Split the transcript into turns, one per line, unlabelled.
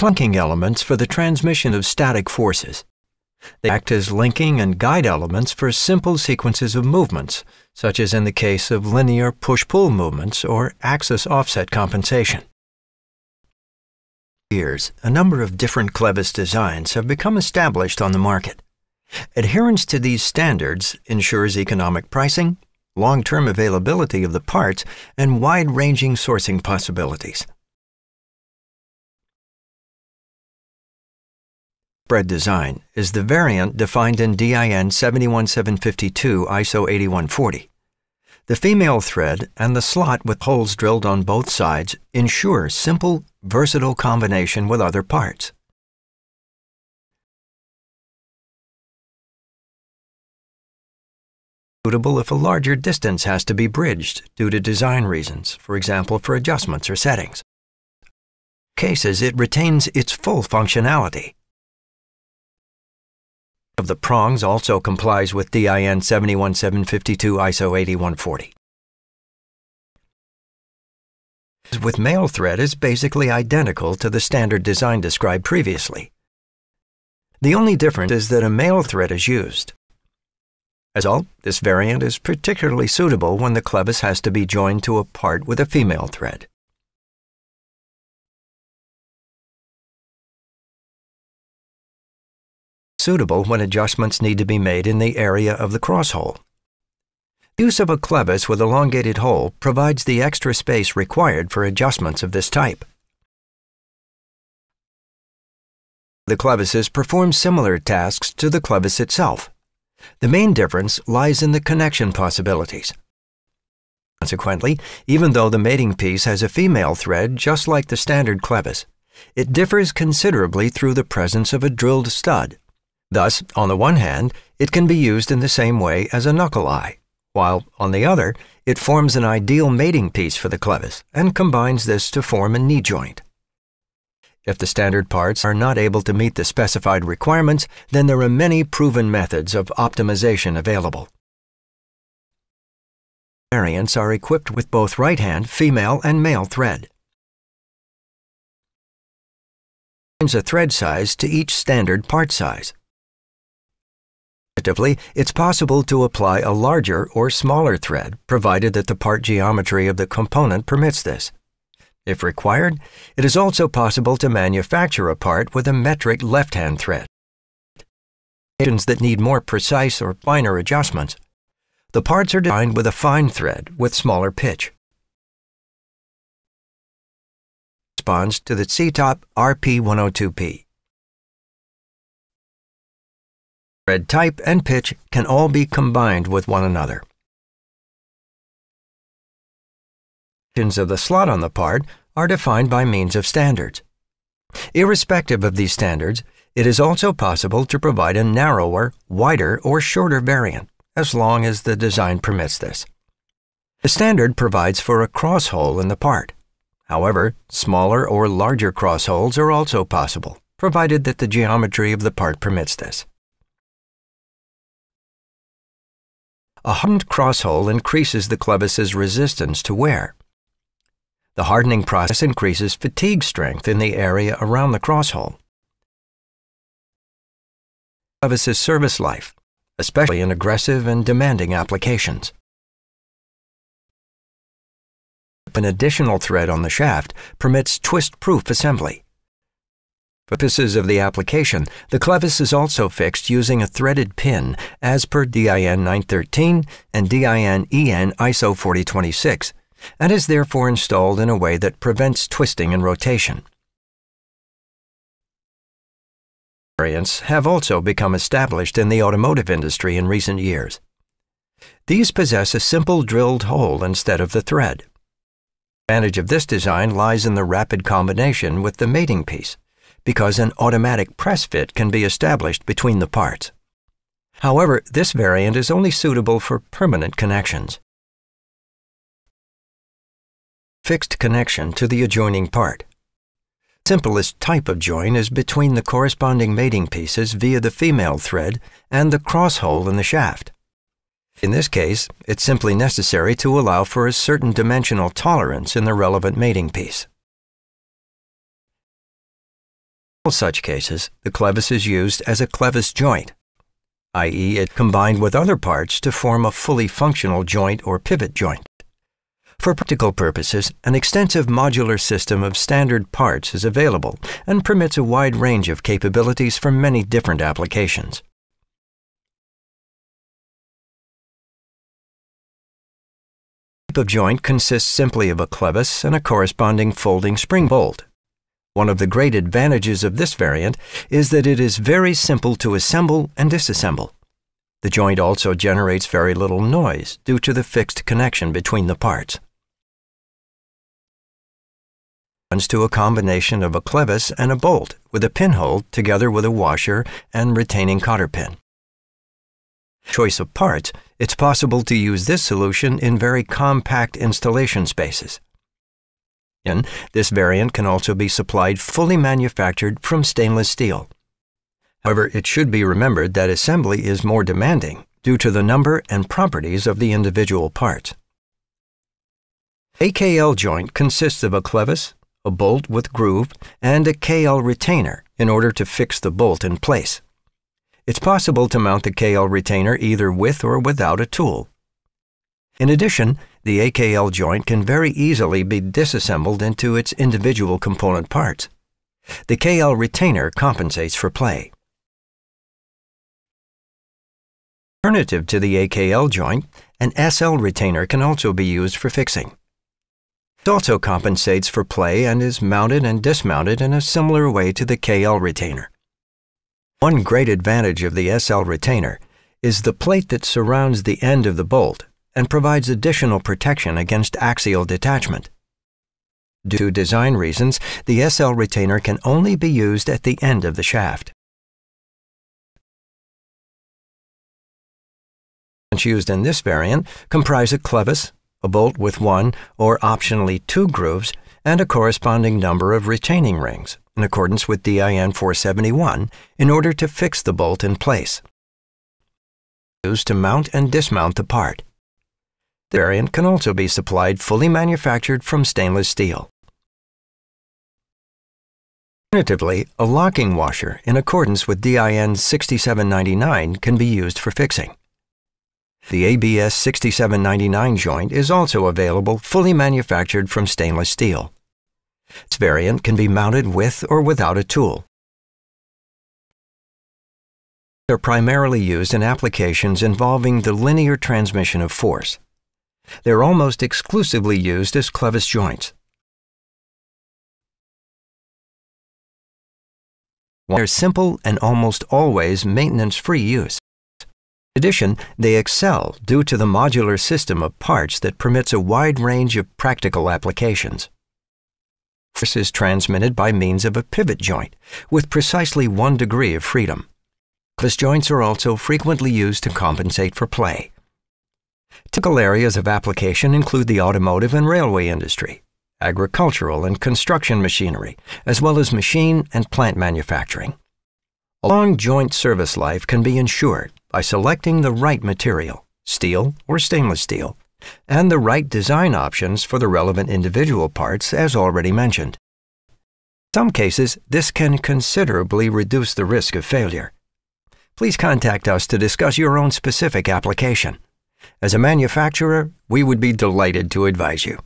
clunking elements for the transmission of static forces. They act as linking and guide elements for simple sequences of movements, such as in the case of linear push-pull movements or axis offset compensation. Years, a number of different Clevis designs have become established on the market. Adherence to these standards ensures economic pricing, long-term availability of the parts, and wide-ranging sourcing possibilities. Spread design is the variant defined in DIN 71752 ISO 8140. The female thread and the slot with holes drilled on both sides ensure simple, versatile combination with other parts. suitable if a larger distance has to be bridged due to design reasons, for example for adjustments or settings. Cases it retains its full functionality. Of the prongs also complies with DIN 71752 ISO 8140. With male thread is basically identical to the standard design described previously. The only difference is that a male thread is used. As all, this variant is particularly suitable when the clevis has to be joined to a part with a female thread. Suitable when adjustments need to be made in the area of the crosshole. Use of a clevis with elongated hole provides the extra space required for adjustments of this type. The clevises perform similar tasks to the clevis itself. The main difference lies in the connection possibilities. Consequently, even though the mating piece has a female thread just like the standard clevis, it differs considerably through the presence of a drilled stud. Thus, on the one hand, it can be used in the same way as a knuckle eye, while, on the other, it forms an ideal mating piece for the clevis and combines this to form a knee joint. If the standard parts are not able to meet the specified requirements, then there are many proven methods of optimization available. Variants are equipped with both right-hand female and male thread. a thread size to each standard part size. Alternatively, it's possible to apply a larger or smaller thread, provided that the part geometry of the component permits this. If required, it is also possible to manufacture a part with a metric left-hand thread. that need more precise or finer adjustments. The parts are designed with a fine thread with smaller pitch. Responds to the CETOP RP102P. Thread type and pitch can all be combined with one another. of the slot on the part are defined by means of standards. Irrespective of these standards, it is also possible to provide a narrower, wider, or shorter variant, as long as the design permits this. The standard provides for a cross hole in the part. However, smaller or larger cross holes are also possible, provided that the geometry of the part permits this. A hardened cross hole increases the clevis's resistance to wear. The hardening process increases fatigue strength in the area around the crosshole. Clevis's service life, especially in aggressive and demanding applications. An additional thread on the shaft permits twist-proof assembly. Purposes of the application, the clevis is also fixed using a threaded pin as per DIN 913 and DIN EN ISO 4026 and is therefore installed in a way that prevents twisting and rotation. Variants have also become established in the automotive industry in recent years. These possess a simple drilled hole instead of the thread. The advantage of this design lies in the rapid combination with the mating piece, because an automatic press fit can be established between the parts. However, this variant is only suitable for permanent connections fixed connection to the adjoining part. Simplest type of join is between the corresponding mating pieces via the female thread and the cross hole in the shaft. In this case, it's simply necessary to allow for a certain dimensional tolerance in the relevant mating piece. All such cases, the clevis is used as a clevis joint, i.e., it combined with other parts to form a fully functional joint or pivot joint. For practical purposes, an extensive modular system of standard parts is available and permits a wide range of capabilities for many different applications. type of joint consists simply of a clevis and a corresponding folding spring bolt. One of the great advantages of this variant is that it is very simple to assemble and disassemble. The joint also generates very little noise due to the fixed connection between the parts. Runs to a combination of a clevis and a bolt with a pinhole together with a washer and retaining cotter pin. Choice of parts it's possible to use this solution in very compact installation spaces. And this variant can also be supplied fully manufactured from stainless steel. However, it should be remembered that assembly is more demanding due to the number and properties of the individual parts. A KL joint consists of a clevis, a bolt with groove, and a KL retainer in order to fix the bolt in place. It's possible to mount the KL retainer either with or without a tool. In addition, the AKL joint can very easily be disassembled into its individual component parts. The KL retainer compensates for play. Alternative to the AKL joint, an SL retainer can also be used for fixing. It also compensates for play and is mounted and dismounted in a similar way to the KL retainer. One great advantage of the SL retainer is the plate that surrounds the end of the bolt and provides additional protection against axial detachment. Due to design reasons, the SL retainer can only be used at the end of the shaft. used in this variant comprise a clevis, a bolt with one or optionally two grooves, and a corresponding number of retaining rings in accordance with DIN 471 in order to fix the bolt in place. Used to mount and dismount the part. The variant can also be supplied fully manufactured from stainless steel. Alternatively, a locking washer in accordance with DIN 6799 can be used for fixing. The ABS 6799 joint is also available fully manufactured from stainless steel. Its variant can be mounted with or without a tool. They're primarily used in applications involving the linear transmission of force. They're almost exclusively used as clevis joints. They're simple and almost always maintenance-free use. In addition, they excel due to the modular system of parts that permits a wide range of practical applications. Force is transmitted by means of a pivot joint with precisely one degree of freedom. Clevis joints are also frequently used to compensate for play. Typical areas of application include the automotive and railway industry, agricultural and construction machinery, as well as machine and plant manufacturing. A long joint service life can be ensured by selecting the right material, steel or stainless steel, and the right design options for the relevant individual parts as already mentioned. In some cases, this can considerably reduce the risk of failure. Please contact us to discuss your own specific application. As a manufacturer, we would be delighted to advise you.